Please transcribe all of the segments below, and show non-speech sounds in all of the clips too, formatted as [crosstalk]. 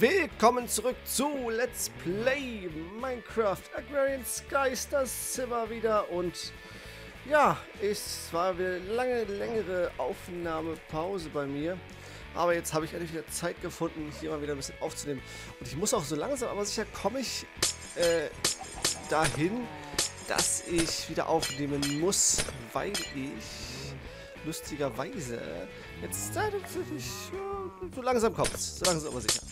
Willkommen zurück zu Let's Play Minecraft Agrarian Skies. Das sind wir wieder und ja, es war eine lange, längere Aufnahmepause bei mir. Aber jetzt habe ich endlich wieder Zeit gefunden, hier mal wieder ein bisschen aufzunehmen. Und ich muss auch so langsam, aber sicher komme ich äh, dahin, dass ich wieder aufnehmen muss, weil ich lustigerweise jetzt äh, so langsam kommt So langsam aber sicher.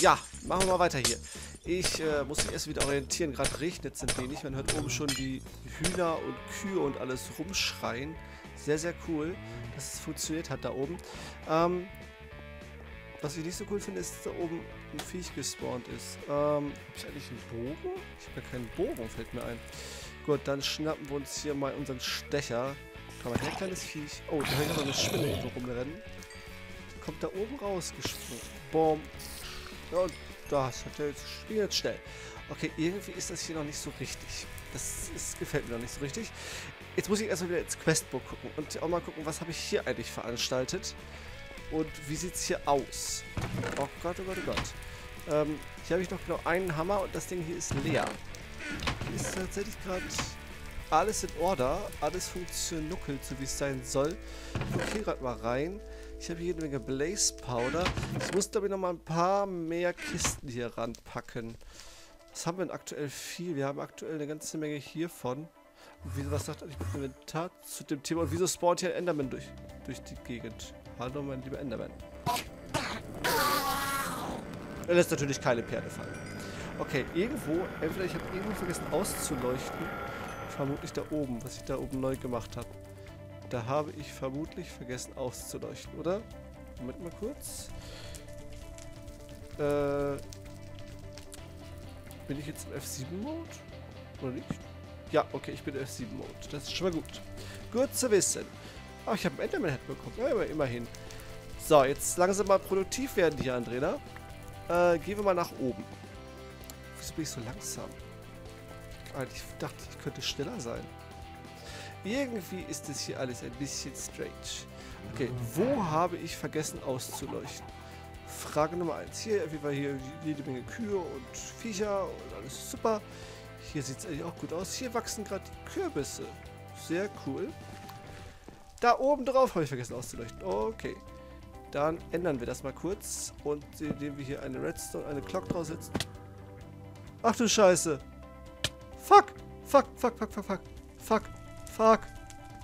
Ja, machen wir mal weiter hier. Ich äh, muss mich erst wieder orientieren. Gerade regnet es ein wenig. Man hört oben schon die Hühner und Kühe und alles rumschreien. Sehr, sehr cool, dass es funktioniert hat da oben. Ähm, was ich nicht so cool finde, ist, dass da oben ein Viech gespawnt ist. Ähm, hab ich eigentlich einen Bogen? Ich habe ja keinen Bogen, fällt mir ein. Gut, dann schnappen wir uns hier mal unseren Stecher. Komm mal her, kleines Viech. Oh, da hängt aber eine Spinne irgendwo rumrennen. Kommt da oben rausgesprungen. Boom. Und das hat er jetzt, jetzt schnell. Okay, irgendwie ist das hier noch nicht so richtig. Das ist, gefällt mir noch nicht so richtig. Jetzt muss ich erstmal wieder ins Questbook gucken und auch mal gucken, was habe ich hier eigentlich veranstaltet. Und wie sieht es hier aus? Oh Gott, oh Gott, oh Gott. Ähm, hier habe ich noch genau einen Hammer und das Ding hier ist leer. Hier ist tatsächlich gerade alles in Order. Alles funktioniert, so wie es sein soll. Ich gucke hier gerade mal rein. Ich habe hier jede Menge Blaze Powder. Ich muss, glaube ich, noch mal ein paar mehr Kisten hier ranpacken. Was haben wir denn aktuell viel? Wir haben aktuell eine ganze Menge hiervon. Wieso, was sagt eigentlich mit Inventar zu dem Thema? Und wieso spawnt hier ein Enderman durch, durch die Gegend? Hallo, mein lieber Enderman. Er lässt natürlich keine Perle fallen. Okay, irgendwo, entweder ich habe irgendwo vergessen auszuleuchten. Vermutlich da oben, was ich da oben neu gemacht habe. Da habe ich vermutlich vergessen auszuleuchten, oder? Moment mal kurz. Äh, bin ich jetzt im F7-Mode? Oder nicht? Ja, okay, ich bin im F7-Mode. Das ist schon mal gut. Gut zu wissen. Oh, ich habe einen Enderman-Head bekommen. Ja, immerhin. So, jetzt langsam mal produktiv werden hier, Andrena. Äh, gehen wir mal nach oben. Wieso bin ich so langsam? Ich dachte, ich könnte schneller sein. Irgendwie ist es hier alles ein bisschen strange. Okay, wo habe ich vergessen auszuleuchten? Frage Nummer 1. Hier, wie war hier jede Menge Kühe und Viecher und alles super. Hier sieht es eigentlich auch gut aus. Hier wachsen gerade die Kürbisse. Sehr cool. Da oben drauf habe ich vergessen auszuleuchten. Okay. Dann ändern wir das mal kurz. Und indem wir hier eine Redstone, eine Clock draufsetzen. Ach du Scheiße. Fuck. Fuck, fuck, fuck, fuck, fuck. Fuck. Fuck.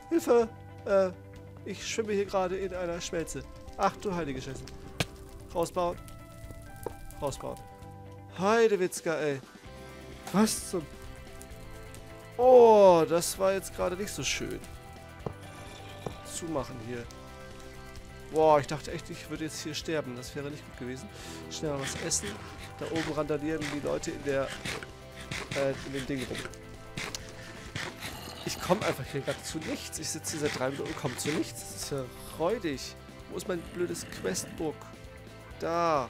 Hilfe. Äh, ich schwimme hier gerade in einer Schmelze. Ach du heilige Scheiße. Rausbauen. Rausbauen. Heidewitzka, ey. Was zum... Oh, das war jetzt gerade nicht so schön. Zumachen hier. Boah, ich dachte echt, ich würde jetzt hier sterben. Das wäre nicht gut gewesen. Schnell mal was essen. Da oben randalieren die Leute in der... Äh, in dem Ding rum. Ich komme einfach hier gerade zu nichts. Ich sitze hier seit drei Minuten und komme zu nichts. Das ist ja räudig. Wo ist mein blödes Questbook? Da.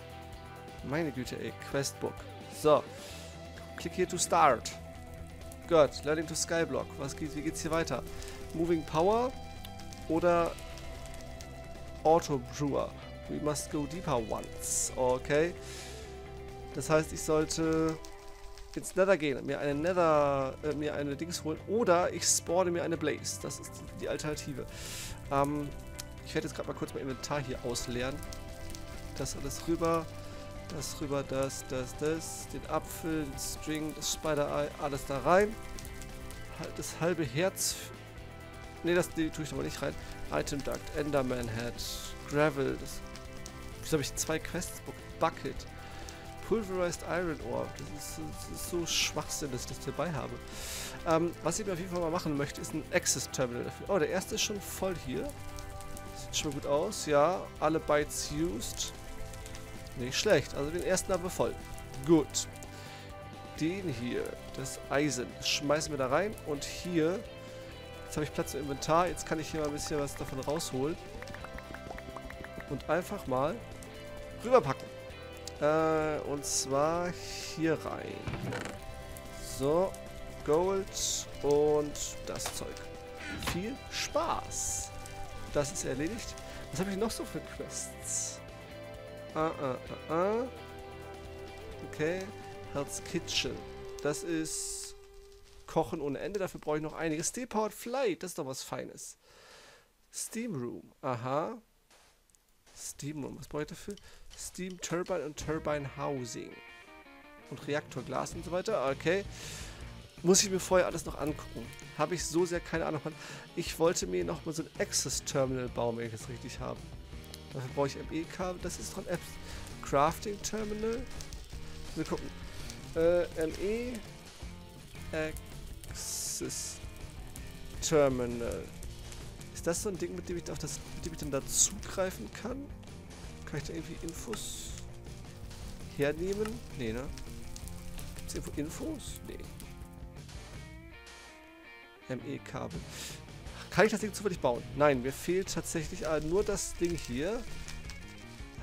Meine Güte, ey. Questbook. So. Klick hier to start. Gut. Learning to Skyblock. Was geht, wie geht's hier weiter? Moving Power oder Auto Brewer. We must go deeper once. Okay. Das heißt, ich sollte ins Nether gehen, mir eine Nether, äh, mir eine Dings holen oder ich spawne mir eine Blaze. Das ist die Alternative. Ähm, ich werde jetzt gerade mal kurz mein Inventar hier ausleeren. Das alles rüber, das rüber, das, das, das, den Apfel, den String, das Spider-Eye, alles da rein. Halt das halbe Herz. Ne, das die tue ich aber nicht rein. Item Duct, Enderman Head, Gravel. Das, wieso habe ich zwei Quests? Bucket. Pulverized Iron Ore. Das ist, das ist so Schwachsinn, dass ich das dabei habe. Ähm, was ich mir auf jeden Fall mal machen möchte, ist ein Access Terminal dafür. Oh, der erste ist schon voll hier. Sieht schon gut aus. Ja, alle Bytes used. Nicht schlecht. Also den ersten haben wir voll. Gut. Den hier, das Eisen, schmeißen wir da rein. Und hier, jetzt habe ich Platz im Inventar. Jetzt kann ich hier mal ein bisschen was davon rausholen. Und einfach mal rüberpacken. Äh, und zwar hier rein. So, Gold und das Zeug. Viel Spaß. Das ist erledigt. Was habe ich noch so für Quests? Ah, ah, ah, ah. Okay. Hell's Kitchen. Das ist Kochen ohne Ende. Dafür brauche ich noch einiges. Steel Powered Flight. Das ist doch was Feines. Steam Room. Aha. Steam Room. Was brauche ich dafür? Steam Turbine und Turbine Housing. Und Reaktorglas und so weiter. Okay. Muss ich mir vorher alles noch angucken. Habe ich so sehr keine Ahnung. Ich wollte mir noch mal so ein Access Terminal bauen, wenn ich das richtig habe. Dafür brauche ich ME-Kabel. Das ist doch ein Crafting Terminal. Wir gucken. Äh, ME Access Terminal. Ist das so ein Ding, mit dem ich auf das, mit dem ich dann da zugreifen kann? Kann ich da irgendwie Infos hernehmen? Nee, ne? Gibt es irgendwo Infos? Nee. ME-Kabel. Kann ich das Ding zufällig bauen? Nein, mir fehlt tatsächlich äh, nur das Ding hier.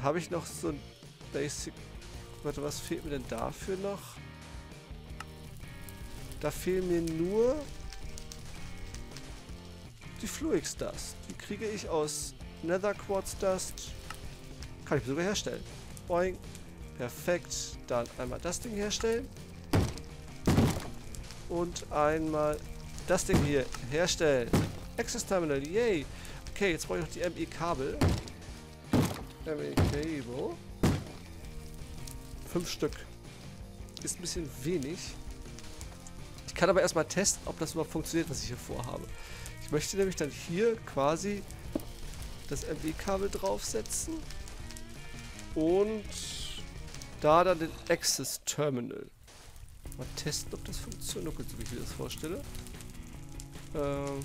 Habe ich noch so ein Basic... Warte, was fehlt mir denn dafür noch? Da fehlen mir nur die Fluix Dust. Die kriege ich aus Nether Quartz Dust. Kann ich sogar herstellen. Boing. Perfekt. Dann einmal das Ding herstellen. Und einmal das Ding hier herstellen. Access Terminal, yay. Okay, jetzt brauche ich noch die ME-Kabel. ME-Cable. Fünf Stück. Ist ein bisschen wenig. Ich kann aber erstmal testen, ob das überhaupt funktioniert, was ich hier vorhabe. Ich möchte nämlich dann hier quasi das ME-Kabel draufsetzen. Und da dann den Access Terminal. Mal testen, ob das funktioniert, so wie ich mir das vorstelle. Ähm,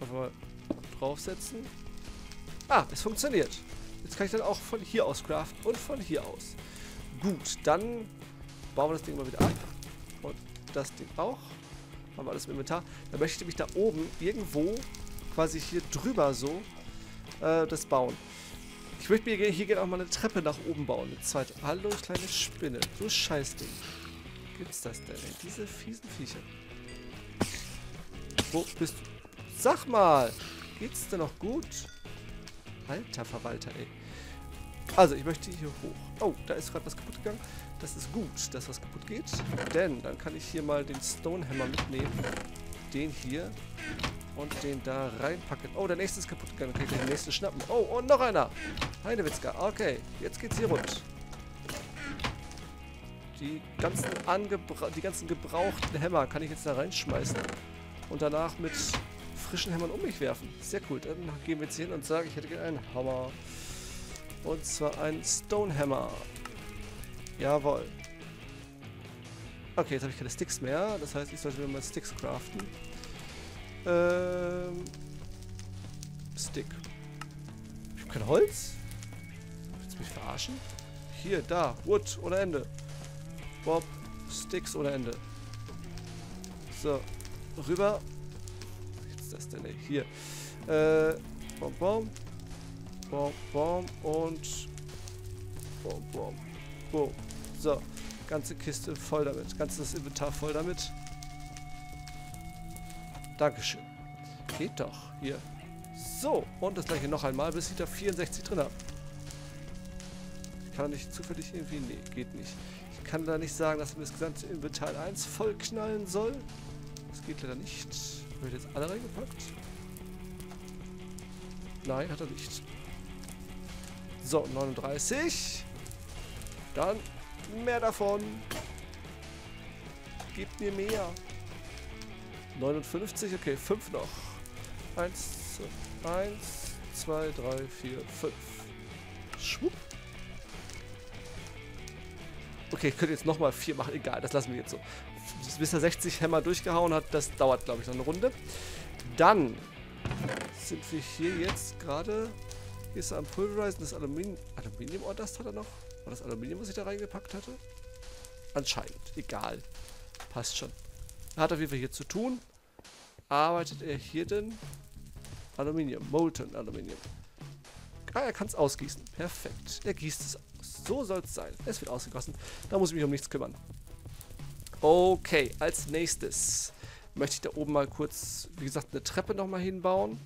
einfach mal draufsetzen. Ah, es funktioniert. Jetzt kann ich dann auch von hier aus craften und von hier aus. Gut, dann bauen wir das Ding mal wieder ab. Und das Ding auch. Haben wir alles im Inventar. Dann möchte ich nämlich da oben irgendwo quasi hier drüber so äh, das bauen. Ich möchte mir hier gerne auch mal eine Treppe nach oben bauen. Eine zweite. Hallo, kleine Spinne. Du Scheißding. Gibt's das denn? Ey? Diese fiesen Viecher. Wo bist du? Sag mal! Geht's dir noch gut? Alter Verwalter, ey. Also, ich möchte hier hoch. Oh, da ist gerade was kaputt gegangen. Das ist gut, dass was kaputt geht. Denn dann kann ich hier mal den Stonehammer mitnehmen. Den hier. Und den da reinpacken. Oh, der nächste ist kaputt gegangen. Dann kann ich den nächsten schnappen. Oh, und noch einer. Heidewitzka. Okay, jetzt geht's hier rund. Die ganzen, die ganzen gebrauchten Hämmer kann ich jetzt da reinschmeißen und danach mit frischen Hämmern um mich werfen. Sehr cool. Dann gehen wir jetzt hin und sagen, ich hätte gerne einen Hammer. Und zwar einen Stone Hammer. Jawohl. Okay, jetzt habe ich keine Sticks mehr. Das heißt, ich sollte mir mal Sticks craften. Ähm. Stick. Ich habe kein Holz? Willst du mich verarschen? Hier, da. Wood ohne Ende. Bob. Sticks ohne Ende. So, rüber. Was ist das denn? Ey? Hier. Äh, bom, bom. Bom, bom und bom, bom. Boom. So. Ganze Kiste voll damit. Ganzes Inventar voll damit. Dankeschön. Geht doch. Hier. So. Und das gleiche noch einmal, bis ich da 64 drin habe. Ich kann nicht zufällig irgendwie... Nee, geht nicht. Ich kann da nicht sagen, dass mir das gesamte Inventar 1 voll knallen soll. Das geht leider nicht. Wird jetzt alle reingepackt? Nein, hat er nicht. So, 39. Dann mehr davon. Gib mir mehr. 59, okay, 5 noch. 1, 1, 2, 3, 4, 5. Schwupp. Okay, ich könnte jetzt nochmal 4 machen. Egal, das lassen wir jetzt so bis er 60 Hämmer durchgehauen hat. Das dauert, glaube ich, noch eine Runde. Dann sind wir hier jetzt gerade... Hier ist er am Pulverisen. Das Aluminium... Aluminium, oh, hat er noch. War das Aluminium, was ich da reingepackt hatte? Anscheinend. Egal. Passt schon. Hat auf jeden Fall hier zu tun. Arbeitet er hier denn? Aluminium. Molten Aluminium. Ah, er kann es ausgießen. Perfekt. Er gießt es aus. So soll es sein. Es wird ausgegossen. Da muss ich mich um nichts kümmern. Okay, als nächstes möchte ich da oben mal kurz, wie gesagt, eine Treppe nochmal hinbauen,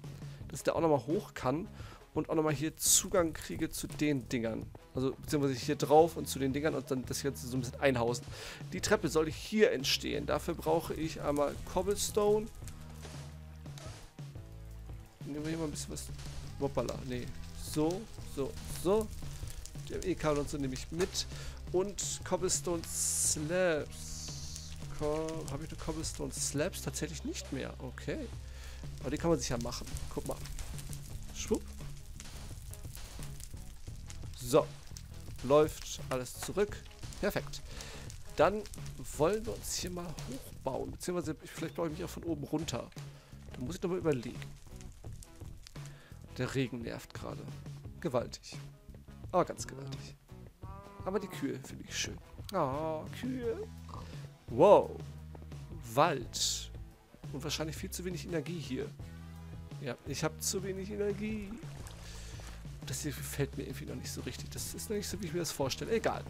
dass der auch nochmal hoch kann. Und auch nochmal hier Zugang kriege zu den Dingern. Also beziehungsweise hier drauf und zu den Dingern und dann das Ganze so ein bisschen einhausen. Die Treppe soll hier entstehen. Dafür brauche ich einmal Cobblestone. Nehmen wir hier mal ein bisschen was. Hoppala, nee. So, so, so. Der E-Kabel und so nehme ich mit. Und Cobblestone Slabs. Habe ich eine Cobblestone Slabs? Tatsächlich nicht mehr. Okay. Aber die kann man sich ja machen. Guck mal. So. Läuft alles zurück. Perfekt. Dann wollen wir uns hier mal hochbauen. Beziehungsweise vielleicht baue ich mich auch von oben runter. Da muss ich nochmal überlegen. Der Regen nervt gerade. Gewaltig. Aber ganz gewaltig. Aber die Kühe finde ich schön. Oh, Kühe. Wow. Wald. Und wahrscheinlich viel zu wenig Energie hier. Ja, ich habe zu wenig Energie. Das hier gefällt mir irgendwie noch nicht so richtig. Das ist noch nicht so, wie ich mir das vorstelle. Egal.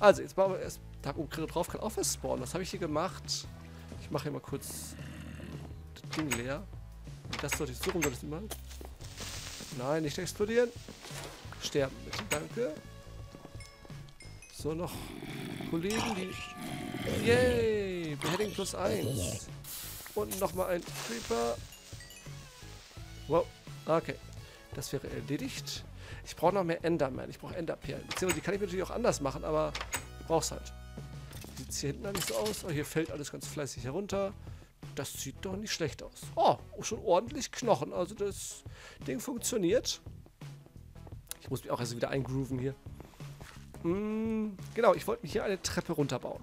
Also, jetzt bauen wir erst Tag um drauf. Kann auch was spawnen. Was habe ich hier gemacht? Ich mache hier mal kurz das Ding leer. Das sollte ich so rum, soll ich mal. Nein, nicht explodieren. Sterben bitte, danke. So, noch Kollegen, die... Yay! Beheading plus 1. Und nochmal ein Creeper. Wow, okay. Das wäre erledigt. Ich brauche noch mehr Enderman. Ich brauche Enderperlen. Beziehungsweise die kann ich natürlich auch anders machen, aber ich brauch's halt. Sieht hier hinten nicht so aus. Oh, hier fällt alles ganz fleißig herunter. Das sieht doch nicht schlecht aus. Oh, schon ordentlich Knochen. Also das Ding funktioniert. Ich muss mich auch erst wieder eingrooven hier. Hm, genau, ich wollte mir hier eine Treppe runterbauen.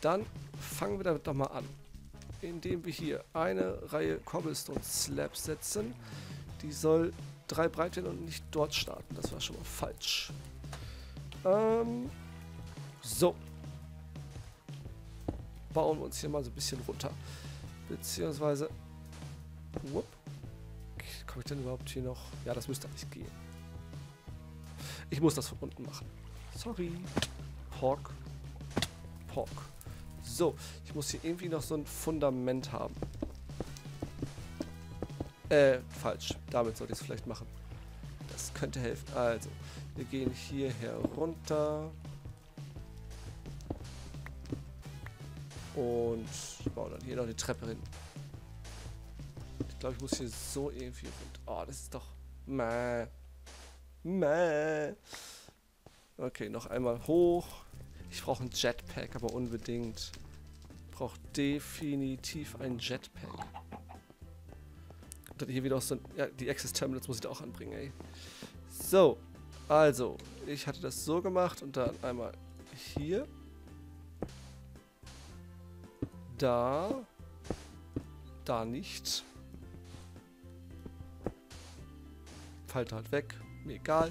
Dann fangen wir damit doch mal an. Indem wir hier eine Reihe Cobblestone Slabs setzen. Die soll drei breit werden und nicht dort starten. Das war schon mal falsch. Ähm, so. Bauen wir uns hier mal so ein bisschen runter. Beziehungsweise... Whoop. Komme ich denn überhaupt hier noch... Ja, das müsste eigentlich gehen. Ich muss das von unten machen. Sorry. Pork. Pork. So, ich muss hier irgendwie noch so ein Fundament haben. Äh, falsch. Damit sollte ich es vielleicht machen. Das könnte helfen. Also, wir gehen hier herunter. Und bauen dann hier noch die Treppe hin. Ich glaube, ich muss hier so irgendwie runter. Oh, das ist doch... Mäh. Mäh. Okay, noch einmal hoch. Ich brauche ein Jetpack, aber unbedingt. Ich brauche definitiv ein Jetpack. Hier wieder auch so ein... Ja, die Access Terminals muss ich da auch anbringen, ey. So. Also, ich hatte das so gemacht und dann einmal hier. Da. Da nicht. Falter halt weg. Mir egal.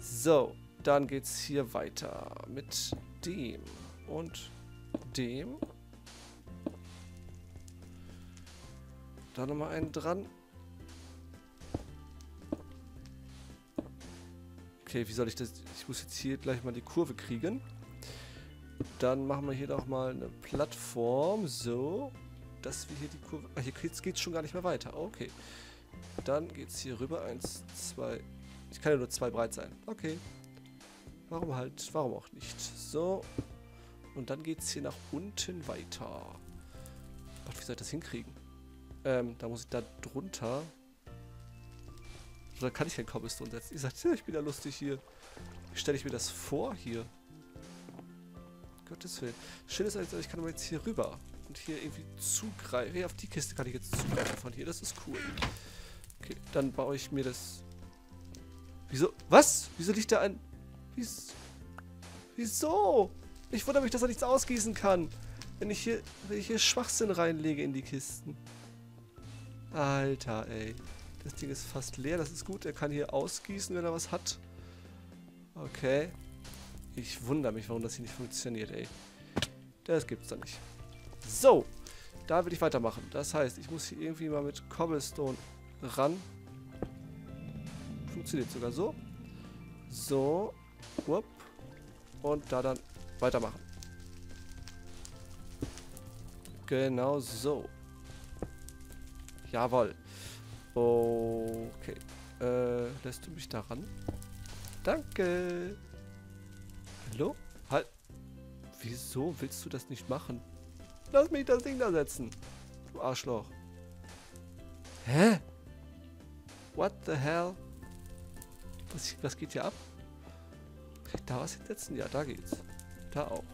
So, dann geht's hier weiter mit dem und dem. Da nochmal einen dran. Okay, wie soll ich das... Ich muss jetzt hier gleich mal die Kurve kriegen. Dann machen wir hier doch mal eine Plattform. So. Dass wir hier die Kurve... Ach, hier geht es schon gar nicht mehr weiter. Okay. Dann geht es hier rüber. Eins, zwei... Ich kann ja nur zwei breit sein. Okay. Warum halt? Warum auch nicht? So. Und dann geht es hier nach unten weiter. Gott, wie soll ich das hinkriegen? Ähm, da muss ich da drunter. Oder kann ich kein Cobblestone setzen? Ich sag, ja, ich bin ja lustig hier. Wie stelle ich mir das vor hier? Gottes Willen. Schön ist also, ich kann aber jetzt hier rüber. Und hier irgendwie zugreifen. Hey, auf die Kiste kann ich jetzt zugreifen von hier. Das ist cool. Okay, dann baue ich mir das... Wieso? Was? Wieso liegt da ein... Wieso? Wieso? Ich wundere mich, dass er nichts ausgießen kann. Wenn ich hier, wenn ich hier Schwachsinn reinlege in die Kisten. Alter, ey. Das Ding ist fast leer. Das ist gut. Er kann hier ausgießen, wenn er was hat. Okay. Ich wundere mich, warum das hier nicht funktioniert, ey. Das gibt's doch nicht. So. Da will ich weitermachen. Das heißt, ich muss hier irgendwie mal mit Cobblestone ran. Funktioniert sogar so. So. Wupp. Und da dann weitermachen. Genau so. Jawohl. Okay. Äh, lässt du mich da ran? Danke. Hallo? Halt. Wieso willst du das nicht machen? Lass mich das Ding da setzen. Du Arschloch. Hä? What the hell? Was, was geht hier ab? Kann ich da was hinsetzen? Ja, da geht's. Da auch.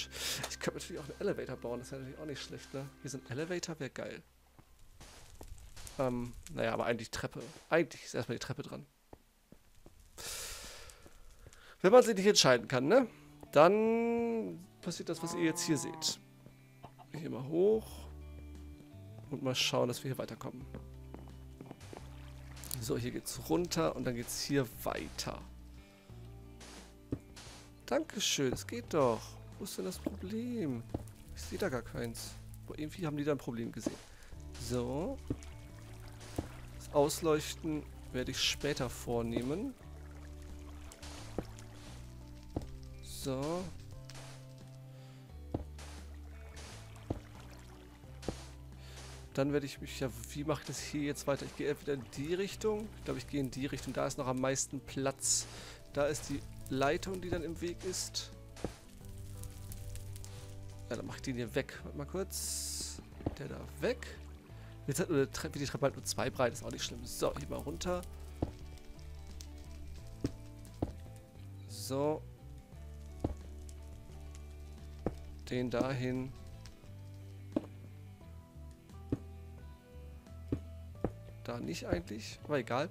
Strange. Ich könnte natürlich auch einen Elevator bauen, das wäre natürlich auch nicht schlecht, ne? Hier so ein Elevator wäre geil. Ähm, naja, aber eigentlich Treppe. Eigentlich ist erstmal die Treppe dran. Wenn man sich nicht entscheiden kann, ne? Dann passiert das, was ihr jetzt hier seht. Hier mal hoch. Und mal schauen, dass wir hier weiterkommen. So, hier geht's runter und dann geht's hier weiter. Dankeschön, es geht doch. Wo ist denn das Problem? Ich sehe da gar keins. Aber irgendwie haben die da ein Problem gesehen. So. Das Ausleuchten werde ich später vornehmen. So. Dann werde ich mich ja, wie mache ich das hier jetzt weiter? Ich gehe entweder in die Richtung. Ich glaube, ich gehe in die Richtung. Da ist noch am meisten Platz. Da ist die Leitung, die dann im Weg ist. Ja, dann mache ich den hier weg. Warte mal kurz. Der da weg. Jetzt hat nur die Treppe halt nur zwei breit, ist auch nicht schlimm. So, hier mal runter. So. Den dahin. Da nicht eigentlich, aber egal.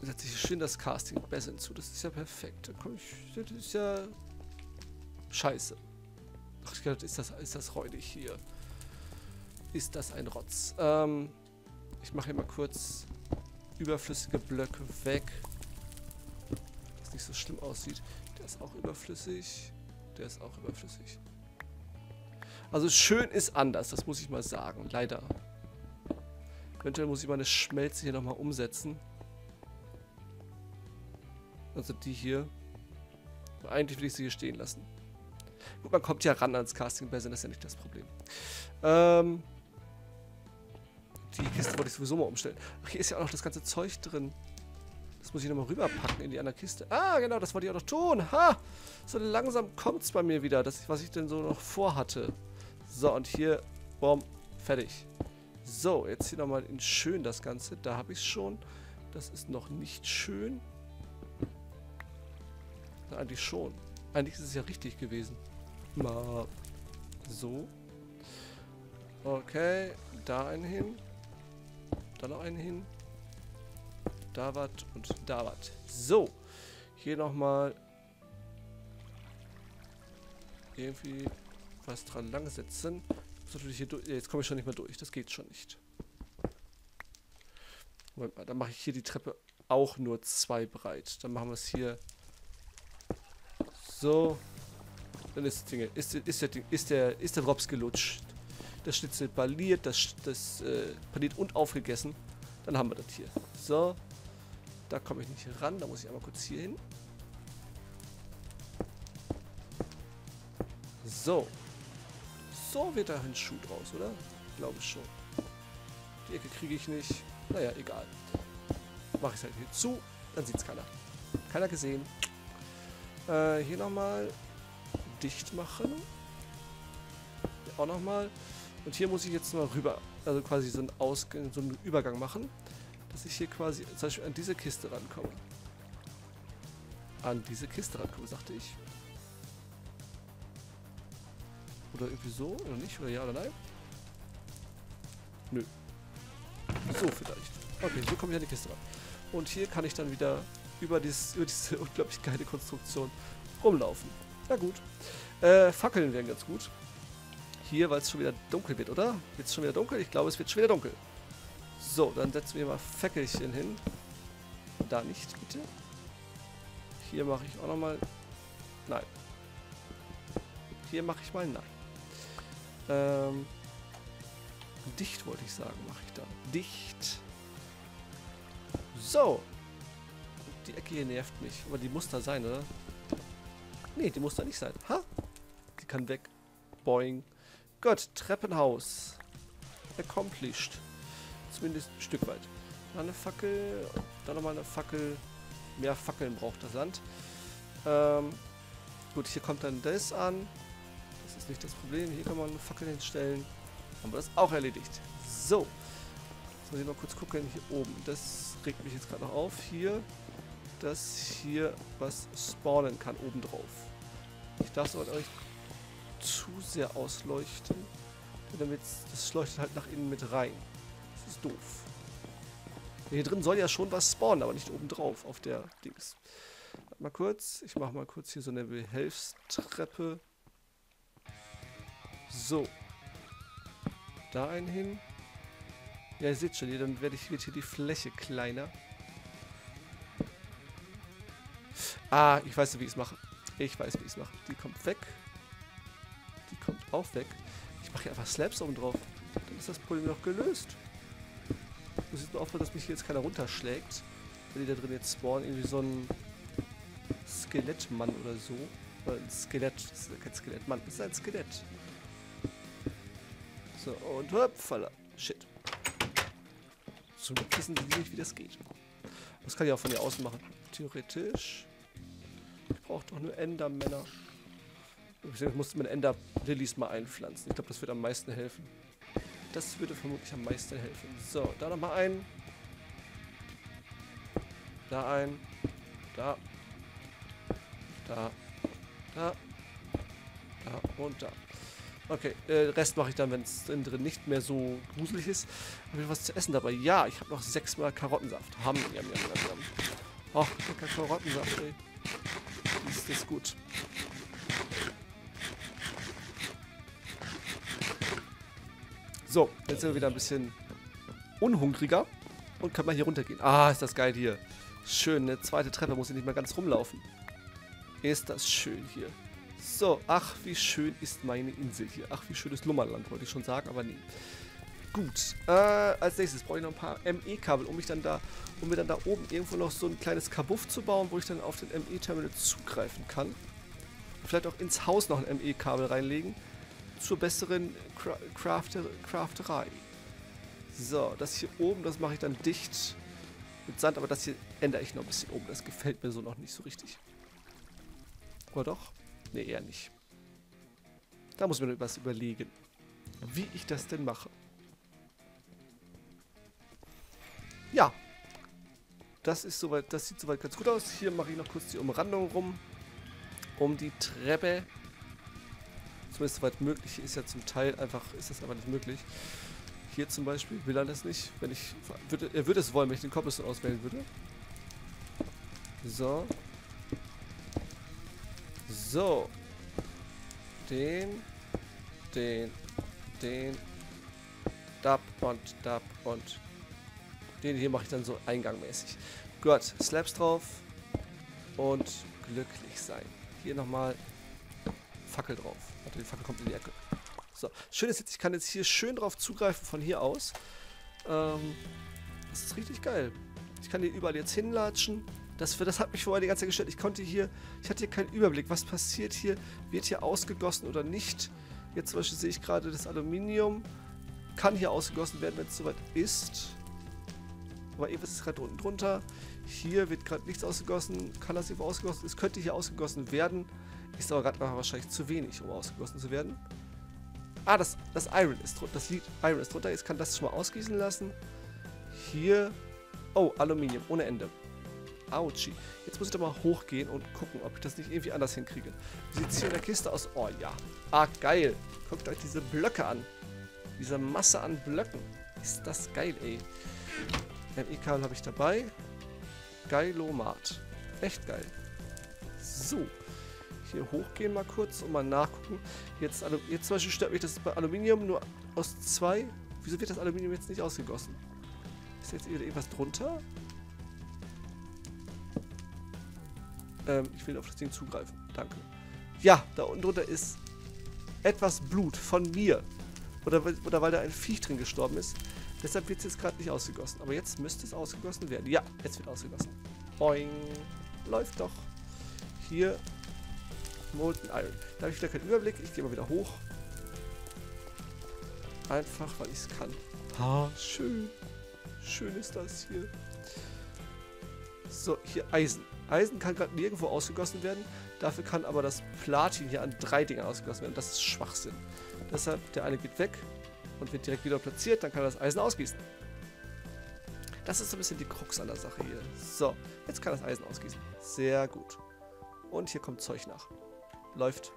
Setze ich schön das Casting besser hinzu. Das ist ja perfekt. Das ist ja scheiße. Ach, glaube, ist das, ist das räudig hier. Ist das ein Rotz. Ähm, ich mache hier mal kurz überflüssige Blöcke weg. Das nicht so schlimm aussieht. Der ist auch überflüssig. Der ist auch überflüssig. Also schön ist anders, das muss ich mal sagen. Leider. Eventuell muss ich meine Schmelze hier nochmal umsetzen. Also die hier. Eigentlich will ich sie hier stehen lassen. Gut, man kommt ja ran ans Casting Basin, das ist ja nicht das Problem. Ähm, die Kiste wollte ich sowieso mal umstellen. Ach, hier ist ja auch noch das ganze Zeug drin. Das muss ich nochmal rüberpacken in die andere Kiste. Ah, genau, das wollte ich auch noch tun. Ha! So langsam kommt es bei mir wieder, das, was ich denn so noch vorhatte. So, und hier, boom, fertig. So, jetzt hier nochmal in schön das Ganze. Da habe ich es schon. Das ist noch nicht schön. Na, eigentlich schon. Eigentlich ist es ja richtig gewesen. Mal so. Okay, da einen hin. Da noch einen hin. Da was und da was. So. Hier nochmal irgendwie was dran langsetzen durch. Jetzt komme ich schon nicht mehr durch. Das geht schon nicht. Moment mal, dann mache ich hier die Treppe auch nur zwei breit. Dann machen wir es hier so. Dann ist Ding, ist, ist der ist der, ist der Drops gelutscht. Das Schnitzel parliert, das, das äh, parliert und aufgegessen. Dann haben wir das hier. So. Da komme ich nicht ran, da muss ich einmal kurz hier hin. So. So wird da ein Schuh draus, oder? Glaube ich schon. Die Ecke kriege ich nicht. Naja, egal. Mache ich es halt hier zu, dann sieht es keiner. Keiner gesehen. Äh, hier nochmal dicht machen. Auch nochmal. Und hier muss ich jetzt mal rüber, also quasi so einen, Ausgang, so einen Übergang machen, dass ich hier quasi zum Beispiel an diese Kiste rankomme. An diese Kiste rankomme, sagte ich. Oder irgendwie so, oder nicht? Oder ja oder nein? Nö. So vielleicht. Okay, so komme ich an die Kiste ran. Und hier kann ich dann wieder über, dieses, über diese [laughs] unglaublich geile Konstruktion rumlaufen. Na gut. Äh, Fackeln wären ganz gut. Hier, weil es schon wieder dunkel wird, oder? Wird es schon wieder dunkel? Ich glaube, es wird schon wieder dunkel. So, dann setzen wir mal Fackelchen hin. Da nicht, bitte. Hier mache ich auch nochmal... Nein. Hier mache ich mal nein. Ähm, dicht wollte ich sagen, mache ich da. Dicht. So. Die Ecke hier nervt mich. Aber die muss da sein, oder? Nee, die muss da nicht sein. Ha? Die kann weg. Boing. Gut, Treppenhaus. Accomplished. Zumindest ein Stück weit. Mal eine Fackel, dann nochmal eine Fackel. Mehr Fackeln braucht das Land. Ähm, gut, hier kommt dann das an. Das ist nicht das Problem. Hier kann man eine Fackel hinstellen. Haben wir das auch erledigt. So. Jetzt muss ich mal kurz gucken. Hier oben. Das regt mich jetzt gerade noch auf. Hier. Dass hier was spawnen kann obendrauf. Ich darf es aber euch zu sehr ausleuchten. Damit das leuchtet halt nach innen mit rein. Das ist doof. Hier drin soll ja schon was spawnen, aber nicht obendrauf auf der Dings. Warte mal kurz. Ich mache mal kurz hier so eine Behelfstreppe. So. Da einen hin. Ja, ihr seht schon, dann werde ich, wird hier die Fläche kleiner. Ah, ich weiß, wie ich es mache. Ich weiß, wie ich es mache. Die kommt weg. Die kommt auch weg. Ich mache hier einfach Slabs oben drauf. Dann ist das Problem noch gelöst. Ich muss jetzt nur aufpassen, dass mich hier jetzt keiner runterschlägt. Wenn die da drin jetzt spawnen, irgendwie so ein Skelettmann oder so. Oder ein Skelett. Das ist kein Skelettmann, das ist ein Skelett. So, und hoppala. Shit. Zum Glück wissen sie nicht, wie das geht. Das kann ich auch von hier außen machen. Theoretisch. Ich brauche doch nur Endermänner. Ich musste mit Ender Lilies mal einpflanzen. Ich glaube, das wird am meisten helfen. Das würde vermutlich am meisten helfen. So, da nochmal ein. Da ein. Da. Da. Da. Da und da. Okay, äh, Rest mache ich dann, wenn es drin nicht mehr so gruselig ist. Habe ich was zu essen dabei? Ja, ich habe noch sechsmal Karottensaft. Ham, jam, jam, jam, jam. Lecker Karottensaft, ey. Ist das gut. So, jetzt sind wir wieder ein bisschen unhungriger und kann mal hier runtergehen. Ah, ist das geil hier. Schön, eine zweite Treppe, muss ich nicht mehr ganz rumlaufen. Ist das schön hier. So, ach, wie schön ist meine Insel hier. Ach, wie schön ist Lummerland, wollte ich schon sagen, aber nee. Gut, äh, als nächstes brauche ich noch ein paar ME-Kabel, um mich dann da, um mir dann da oben irgendwo noch so ein kleines Kabuff zu bauen, wo ich dann auf den ME-Terminal zugreifen kann. Vielleicht auch ins Haus noch ein ME-Kabel reinlegen zur besseren Cra Crafter Crafterei. So, das hier oben, das mache ich dann dicht mit Sand, aber das hier ändere ich noch ein bisschen um. Das gefällt mir so noch nicht so richtig. Oder doch? Ne, eher nicht. Da muss man etwas überlegen, wie ich das denn mache. Ja. Das ist soweit, das sieht soweit ganz gut aus. Hier mache ich noch kurz die Umrandung rum. Um die Treppe zumindest soweit möglich ist ja zum Teil einfach, ist das aber nicht möglich. Hier zum Beispiel will er das nicht. Wenn ich, würde, er würde es wollen, wenn ich den Cobblestone auswählen würde. So. So. Den, den, den, dab und dab und den hier mache ich dann so eingangmäßig. Gut, Slabs drauf und glücklich sein. Hier nochmal Fackel drauf. Warte, die Fackel kommt in die Ecke. So, schön ist jetzt, ich kann jetzt hier schön drauf zugreifen von hier aus. Ähm, das ist richtig geil. Ich kann hier überall jetzt hinlatschen. Das, das hat mich vorher die ganze Zeit gestört. Ich konnte hier, ich hatte hier keinen Überblick. Was passiert hier? Wird hier ausgegossen oder nicht? Jetzt zum Beispiel sehe ich gerade das Aluminium. Kann hier ausgegossen werden, wenn es soweit ist. Aber eben ist es gerade unten drunter. Hier wird gerade nichts ausgegossen. Kann das hier ausgegossen? Es könnte hier ausgegossen werden. Ist aber gerade wahrscheinlich zu wenig, um ausgegossen zu werden. Ah, das, das Iron ist drunter. Das Iron ist drunter. Jetzt kann das schon mal ausgießen lassen. Hier. Oh, Aluminium. Ohne Ende. Autschi. Jetzt muss ich doch mal hochgehen und gucken, ob ich das nicht irgendwie anders hinkriege. Wie sieht es hier in der Kiste aus? Oh ja. Ah, geil. Guckt euch diese Blöcke an. Diese Masse an Blöcken. Ist das geil, ey. ME-Kabel habe ich dabei. Geilomat. Echt geil. So hier hochgehen mal kurz und mal nachgucken. Jetzt, jetzt zum Beispiel stört mich das bei Aluminium nur aus zwei. Wieso wird das Aluminium jetzt nicht ausgegossen? Ist jetzt irgendwas drunter? Ähm, ich will auf das Ding zugreifen. Danke. Ja, da unten drunter ist etwas Blut von mir. Oder, oder weil da ein Viech drin gestorben ist. Deshalb wird es jetzt gerade nicht ausgegossen. Aber jetzt müsste es ausgegossen werden. Ja, jetzt wird ausgegossen. Boing. Läuft doch. Hier Molten Iron. Da habe ich wieder keinen Überblick. Ich gehe mal wieder hoch. Einfach, weil ich es kann. Ha, schön. Schön ist das hier. So, hier Eisen. Eisen kann gerade nirgendwo ausgegossen werden. Dafür kann aber das Platin hier an drei Dingen ausgegossen werden. Das ist Schwachsinn. Deshalb, der eine geht weg und wird direkt wieder platziert. Dann kann er das Eisen ausgießen. Das ist so ein bisschen die Krux an der Sache hier. So, jetzt kann das Eisen ausgießen. Sehr gut. Und hier kommt Zeug nach. Läuft.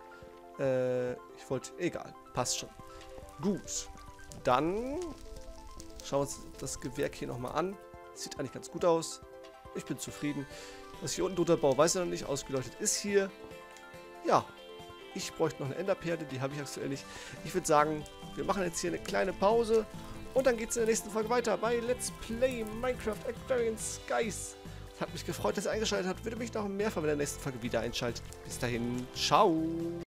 Äh, ich wollte... Egal. Passt schon. Gut. Dann schauen wir uns das Gewerk hier nochmal an. Sieht eigentlich ganz gut aus. Ich bin zufrieden. Was hier unten drunter baue, weiß ich noch nicht. Ausgeleuchtet ist hier. Ja. Ich bräuchte noch eine Enderperle. Die habe ich aktuell nicht. Ich würde sagen, wir machen jetzt hier eine kleine Pause. Und dann geht es in der nächsten Folge weiter bei Let's Play Minecraft Aquarian Skies. Hat mich gefreut, dass ihr eingeschaltet habt. Würde mich noch mehr von der nächsten Folge wieder einschalten. Bis dahin, ciao.